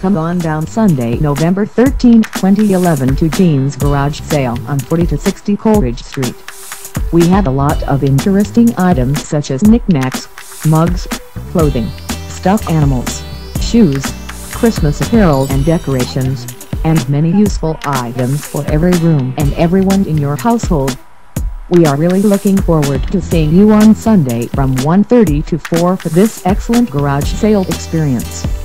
Come on down Sunday, November 13, 2011 to Jean's Garage Sale on 40 to 60 Coleridge Street. We have a lot of interesting items such as knickknacks, mugs, clothing, stuffed animals, shoes, Christmas apparel and decorations, and many useful items for every room and everyone in your household. We are really looking forward to seeing you on Sunday from 1.30 to 4 for this excellent garage sale experience.